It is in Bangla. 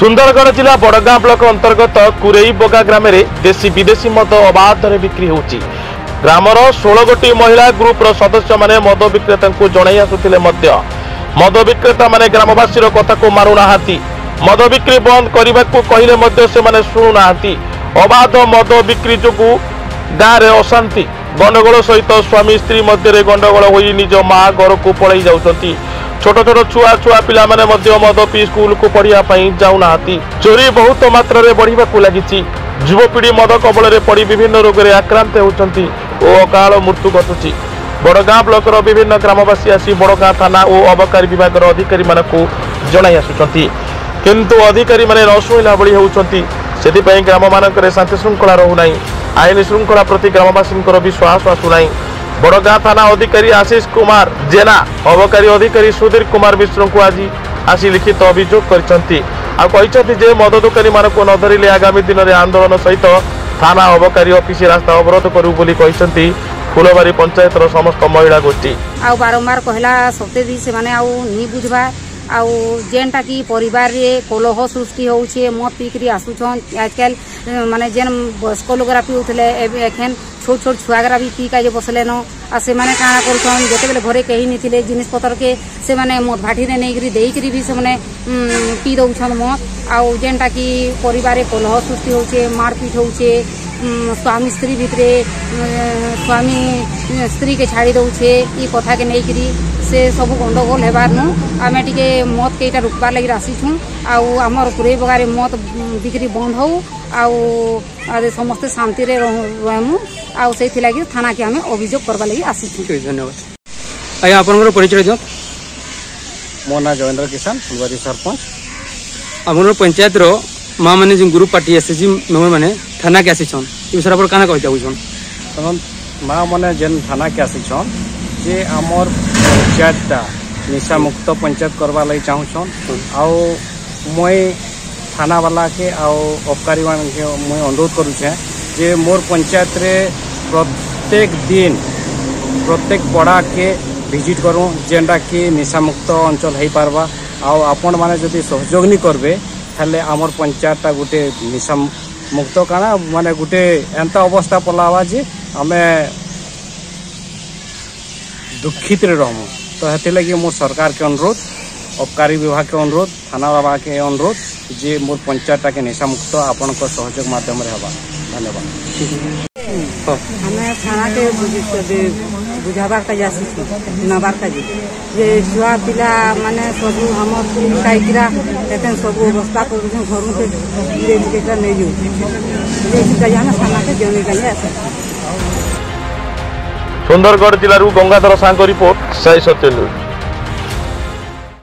সুন্দরগড় জেলা বড়গাঁ ব্লক অন্তর্গত কুরেই বগা গ্রামের দেশি বিদেশি মদ অবাধরে বিক্রি হচ্ছে গ্রামর ষোল গোটি মহিলা গ্রুপর সদস্য মানে মদ বিক্রেতা জনাই আসুলে মদ বিক্রেতা মানে গ্রামবাসীর কথা মারু না মদ বিক্রি বন্ধ করা কহিলে সে শুণুনা অবাধ মদ বিক্রি যোগ গাঁরে অশান্তি গন্ডগোল সহ স্বামী স্ত্রী মধ্যে গন্ডগোল হয়ে নিজ মা ঘরক পলাই যাচ্ছেন ଛୋଟ ଛୋଟ ଛୁଆ ଛୁଆ ପିଲାମାନେ ମଧ୍ୟ ମଦ ପିଇ ସ୍କୁଲକୁ ପଢ଼ିବା ପାଇଁ ଯାଉନାହାନ୍ତି ଚୋରି ବହୁତ ମାତ୍ରାରେ ବଢ଼ିବାକୁ ଲାଗିଛି ଯୁବପିଢ଼ି ମଦ କବଳରେ ପଡ଼ି ବିଭିନ୍ନ ରୋଗରେ ଆକ୍ରାନ୍ତ ହେଉଛନ୍ତି ଓ ଅକାଳ ମୃତ୍ୟୁ ଘଟୁଛି ବଡ଼ଗାଁ ବ୍ଲକର ବିଭିନ୍ନ ଗ୍ରାମବାସୀ ଆସି ବଡ଼ଗାଁ ଥାନା ଓ ଅବକାରୀ ବିଭାଗର ଅଧିକାରୀମାନଙ୍କୁ ଜଣାଇ ଆସୁଛନ୍ତି କିନ୍ତୁ ଅଧିକାରୀମାନେ ନଶୁଣିଲା ଭଳି ହେଉଛନ୍ତି ସେଥିପାଇଁ ଗ୍ରାମମାନଙ୍କରେ ଶାନ୍ତି ଶୃଙ୍ଖଳା ରହୁନାହିଁ ଆଇନ ଶୃଙ୍ଖଳା ପ୍ରତି ଗ୍ରାମବାସୀଙ୍କର ବିଶ୍ୱାସ ଆସୁନାହିଁ বড়গা থানা অধিকারী আশিস কুমার জেলা অবকারী অধিকারী সুধীর কুমার মিশ্রଙ୍କୁ আজি আসি লিখিত অভিযোগ করেছেন ଆଉ କହିଛନ୍ତି ଯେ ମଦ ଦୋକାନୀମାନଙ୍କୁ ନ ଧରିଲେ ଆଗାମୀ ଦିନରେ ଆନ୍ଦୋଳନ ସହିତ ଥାନା ଅବକାରୀ ଅଫିସ ରାସ୍ତା ଅବରୋଧ କରିବୁ ବୋଲି କହିଛନ୍ତି ଫୁଲବାରୀ ପଞ୍ଚାୟତର ସମସ୍ତ ମହିଳା ଗୋଷ୍ଠୀ ଆଉ ବାରମ୍ବାର କହିଲା ସତ୍ତ୍ୱେ ବି ସେମାନେ ଆଉ ନି ବୁଝବା ଆଉ ଯେନ୍ଟାକି ପରିବାରରେ କୋଲହ ସୃଷ୍ଟି ହେଉଛେ ମଦ ପିଇକିରି ଆସୁଛନ୍ ଆଜିକାଲି ମାନେ ଯେନ୍ ବୟସ୍କ ଲୋକରା ପିଉଥିଲେ ଏବେ ଏଖେନ୍ ছোট ছোট ছুয়াগরা বি কি কাজে বসলেন আর সে কাণ করছেন যেতবে ঘরে কে নিলে জিনিসপত্রকে সে ভাটি নেইকি দেইকি বি সে পি দৌছন মদ আউটা কি পরিবারে কলহ সৃষ্টি হচ্ছে মারপিট হচ্ছে স্বামী স্ত্রী ভিতরে স্বামী স্ত্রীকে ছাড়ি দৌছে ই কথাকে নেই সে সব গন্ডগোল হবার নু আমি টিকি মদ কেইটা রুখবার লাগি আসিছু আমার পুরী বগারে মদ বিক্রি বন্ধ হো আ সমস্ত শান্তি রহমু ଆଉ ସେଇଥିଲାଗି ଥାନାକେ ଆମେ ଅଭିଯୋଗ କରିବା ଲାଗି ଆସିଛୁ ଧନ୍ୟବାଦ ଆଜ୍ଞା ଆପଣଙ୍କର ପରିଚୟ ଦିଅନ୍ତୁ ମୋ ନାଁ ଜଗେନ୍ଦ୍ର କିଷାନ ଫୁଲବାରୀ ସରପଞ୍ଚ ଆପଣଙ୍କର ପଞ୍ଚାୟତର ମାଆମାନେ ଯେଉଁ ଗ୍ରୁପ୍ ପାର୍ଟି ଆସିଛି ମେମ୍ବରମାନେ ଥାନାକେ ଆସିଛନ୍ ଏ ବିଷୟରେ ଆପଣ କାଣା କହି ଚାହୁଁଛନ୍ ମାଆମାନେ ଯେନ୍ ଥାନାକେ ଆସିଛନ୍ ଯେ ଆମର ପଞ୍ଚାୟତଟା ନିଶାମୁକ୍ତ ପଞ୍ଚାୟତ କରିବା ଲାଗି ଚାହୁଁଛନ୍ ଆଉ ମୁଇଁ ଥାନାବାଲାକେ ଆଉ ଅବକାରୀମାନକେ ମୁଇଁ ଅନୁରୋଧ କରୁଛେଁ ଯେ ମୋର ପଞ୍ଚାୟତରେ প্রত্যেক দিন প্রত্যেক পড়াকে ভিজিট করু যেটাকি নেশামুক্ত অঞ্চল হয়ে পারবা আপন মানে যদি সহযোগ নি করবে তাহলে আমার পঞ্চায়েতটা গোটে নেশামুক্ত কানা মানে গোটে এন্তা অবস্থা পলাবা যে আমি দুঃখিতরে রহমু তো সেগে মো সরকারকে অনুরোধ অবকারী বিভাগকে অনুরোধ থানা বাবাকে অনুরোধ যে মোর পঞ্চায়েতটাকে নেশামুক্ত আপনার সহযোগ মাধ্যমে হবা ধন্যবাদ ଆମେ ଥାନାକେ ବୁଝାବାର କାଜି ଆସିଛୁ ନେବାର କାଜି ଯେ ଛୁଆ ପିଲାମାନେ ସବୁ ଆମର କାଇକିରା ଏତେ ସବୁ ଅବସ୍ଥା କରୁଛୁ ଘରକୁ କେତେଟା ନେଇଯାଉଛୁ କାଜି ଆମେ ଥାନାକେ ଜଣେଇ କାଜି ଆସିଛୁ ସୁନ୍ଦରଗଡ଼ ଜିଲ୍ଲାରୁ ଗଙ୍ଗାଧର ସାହୁଙ୍କ ରିପୋର୍ଟ ସାଇ ସତ୍ୟ ନ୍ୟୁଜ୍